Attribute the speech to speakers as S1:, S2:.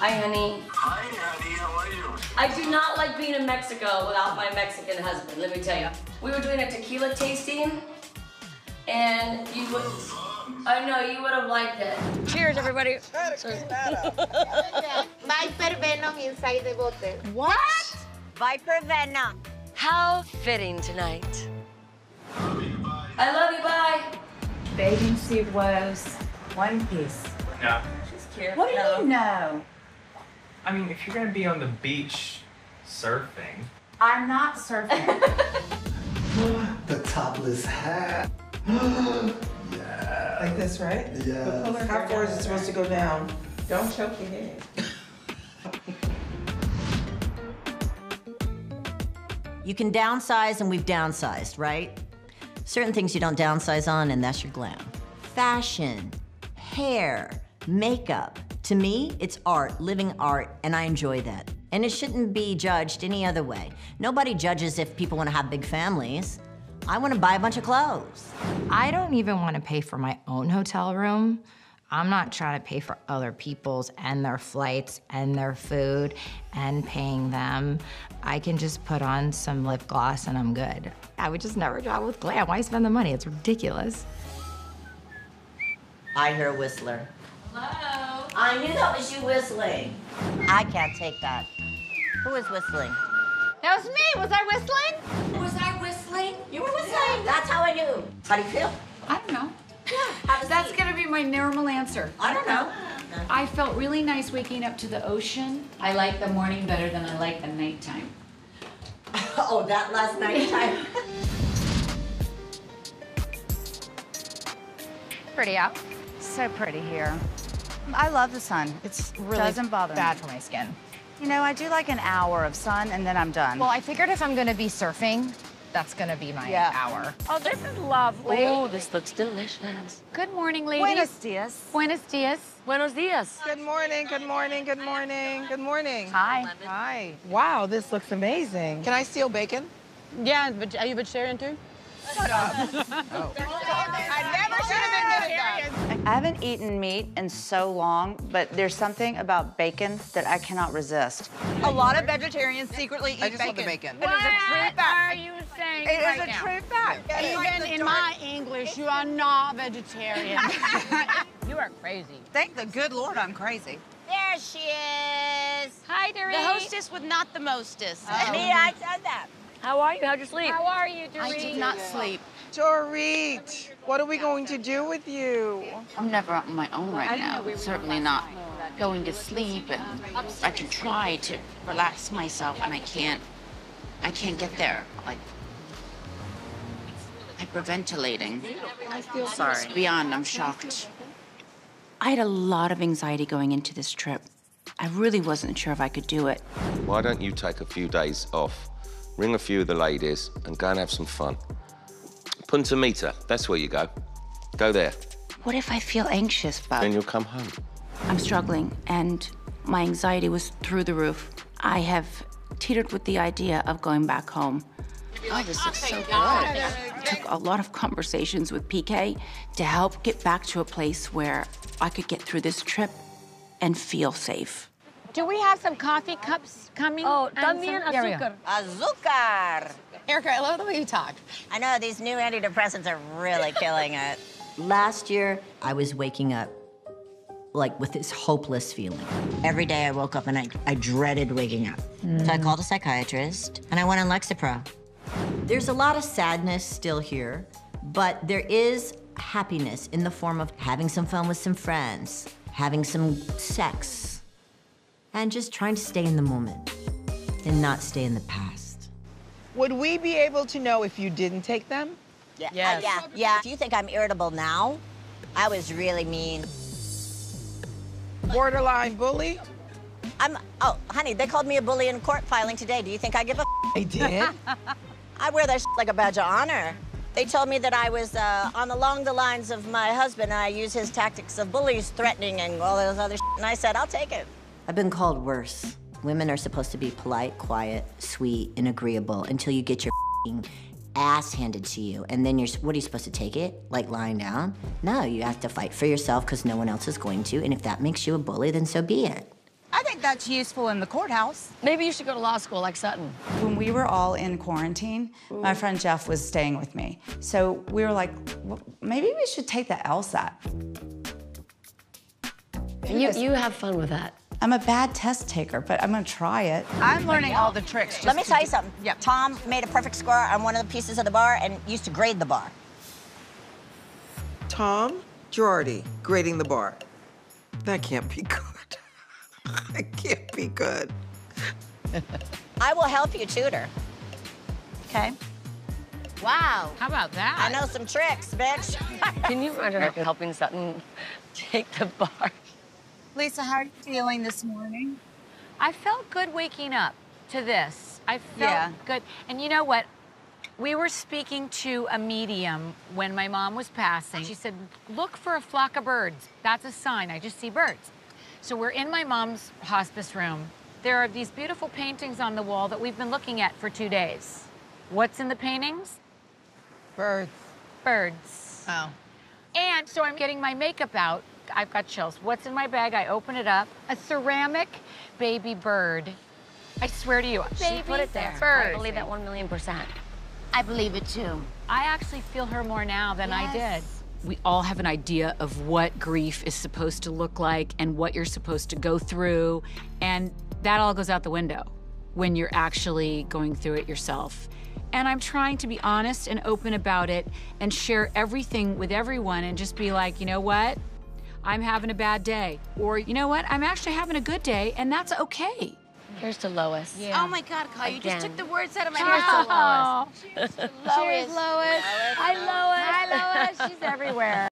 S1: Hi, honey.
S2: Hi, honey. How are you?
S1: I do not like being in Mexico without my Mexican husband, let me tell you. We were doing a tequila tasting, and you would, I know, you would have liked it. Cheers, everybody.
S3: Viper Venom inside the bottle.
S4: What? Viper Venom.
S1: How fitting tonight. I love you, bye.
S5: Bathing suit was one piece.
S6: No.
S1: She's cute.
S5: What do
S1: No.
S5: you know?
S6: I mean, if you're gonna be on the beach surfing,
S5: I'm not surfing.
S7: The topless hat. Yeah.
S8: Like this, right?
S7: Yeah.
S8: How far is it supposed to go down? Don't choke your head.
S4: You can downsize, and we've downsized, right? Certain things you don't downsize on, and that's your glam. Fashion, hair, makeup. To me, it's art, living art, and I enjoy that. And it shouldn't be judged any other way. Nobody judges if people want to have big families. I want to buy a bunch of clothes.
S9: I don't even want to pay for my own hotel room. I'm not trying to pay for other people's and their flights and their food and paying them. I can just put on some lip gloss and I'm good. I would just never travel with glam. Why spend the money? It's ridiculous.
S4: I hear a whistler.
S1: Hello.
S4: I knew that was you whistling. I can't take that. Who is whistling?
S3: That was me. Was I whistling?
S1: Was I whistling?
S4: You were whistling. That's how I knew. How do you feel?
S5: I don't know.
S4: Have a
S5: That's
S4: seat.
S5: gonna be my normal answer.
S4: I don't know.
S5: I felt really nice waking up to the ocean. I like the morning better than I like the nighttime.
S4: oh, that last night time.
S10: Pretty out. So pretty here. I love the sun. It's really
S9: Doesn't bother me.
S10: bad for my skin. You know, I do like an hour of sun and then I'm done.
S9: Well, I figured if I'm gonna be surfing, that's gonna be my
S10: Yeah.
S9: hour.
S10: oh, this is lovely.
S1: Oh, this looks delicious.
S5: Good morning, ladies.
S10: Buenos dias.
S5: Buenos dias.
S1: Buenos dias.
S8: Good morning, good morning, good morning, good morning.
S10: Hi.
S8: Hi. Wow, this looks amazing. Can I steal bacon?
S10: Yeah, but are you vegetarian too? Shut up. Oh.
S8: I never should have admitted that.
S10: I haven't eaten meat in so long, but there's something about bacon that I cannot resist. A lot of vegetarians secretly eat bacon.
S8: I just want the bacon.
S10: It is a true fact.
S3: you saying
S10: It is a true fact.
S3: Even in my English, you are not vegetarian.
S10: You are crazy. Thank the good Lord I'm crazy.
S3: there she is.
S5: Hi, Dorit.
S3: The hostess with not the mostest. Oh.
S10: Me, I said that.
S1: How are you? How'd you sleep?
S3: How are you, Dorit?
S10: I did not sleep.
S8: Dorit, what are we going to do with you?
S11: I'm never on my own right now. Certainly not going to sleep, and I can try to relax myself, and I can't. I can't get there. Like hyperventilating.
S8: I feel
S11: It's beyond. I'm shocked. I had a lot of anxiety going into this trip. I really wasn't sure if I could do it.
S12: Why don't you take a few days off, ring a few of the ladies, and go and have some fun? Punta Mita, that's where you go. Go there,
S11: What if I feel anxious about
S12: then you'll come home.
S11: I'm struggling, and my anxiety was through the roof. I have teetered with the idea of going back home. Oh, this is oh, so good. Took a lot of conversations with PK to help get back to a place where I could get through this trip and feel safe.
S3: Do we have some coffee cups coming?
S1: Oh,
S3: And
S1: también
S3: some- There we go.
S1: azúcar.
S10: Azúcar.
S3: Erika, I love the way you talk.
S10: I know these new antidepressants are really killing it. Last year, I was waking up like with this hopeless feeling. Every day I woke up and I, I dreaded waking up. So I called a psychiatrist and I went on Lexapro. There's a lot of sadness still here, but there is happiness in the form of having some fun with some friends, having some sex, and just trying to stay in the moment and not stay in the past.
S8: Would we be able to know if you didn't take them?
S10: Yeah. Yes. yeah. Yeah. If you think I'm irritable now, I was really mean.
S8: Borderline bully?
S10: I'm, oh, honey, they called me a bully in court filing today. Do you think I give a
S8: They did?
S10: I wear that like a badge of honor. They told me that I was uh, on along the lines of my husband, and I use his tactics of bullies, threatening, and all those other and I said, I'll take it. I've been called worse. Women are supposed to be polite, quiet, sweet, and agreeable until you get your ass handed to you, and then you're what are you supposed to take it? Like lying down? No, you have to fight for yourself because no one else is going to, and if that makes you a bully, then so be it.
S13: I think that's useful in the courthouse.
S1: Maybe you should go to law school like Sutton.
S14: When we were all in quarantine, my friend Jeff was staying with me. So we were like, well, maybe we should take the LSAT.
S1: You, you have fun with that.
S14: I'm a bad test taker, but I'm gonna try it.
S13: I'm learning all the tricks. Just
S10: Let me
S13: to
S10: tell you something.
S13: Yep.
S10: Tom made a perfect score on one of the pieces of the bar and used to grade the bar.
S8: Tom Girardi grading the bar. That can't be good. That can't be good.
S10: I will help you tutor. Okay?
S5: Wow. How about that?
S10: I know some tricks, bitch.
S1: Can you imagine her helping Sutton take the bar?
S13: Lisa, how are you feeling this morning?
S5: I felt good waking up to this. I felt
S13: Yeah.
S5: good. And you know what? We were speaking to a medium when my mom was passing. She said, Look for a flock of birds. That's a sign. I just see birds. So we're in my mom's hospice room. There are these beautiful paintings on the wall that we've been looking at for two days. What's in the paintings?
S13: Birds.
S5: Birds.
S13: Oh.
S5: And so I'm getting my makeup out. I've got chills. What's in my bag? I open it up. A ceramic baby bird. I swear to you,
S1: She put it there.
S5: bird.
S1: I believe that one million percent.
S5: I believe it too. I actually feel her more now than I did.
S11: We all have an idea of what grief is supposed to look like and what you're supposed to go through. And that all goes out the window when you're actually going through it yourself. And I'm trying to be honest and open about it and share everything with everyone and just be like, you know what? I'm having a bad day. Or, you know what? I'm actually having a good day, and that's okay.
S1: Here's to Lois.
S11: Oh my God, Kyle, you just took the words out of my mouth.
S1: Cheers
S11: mouth.
S1: to Lois.
S5: Cheers, Lois. Hi, Lois. Hi, Lois. She's everywhere.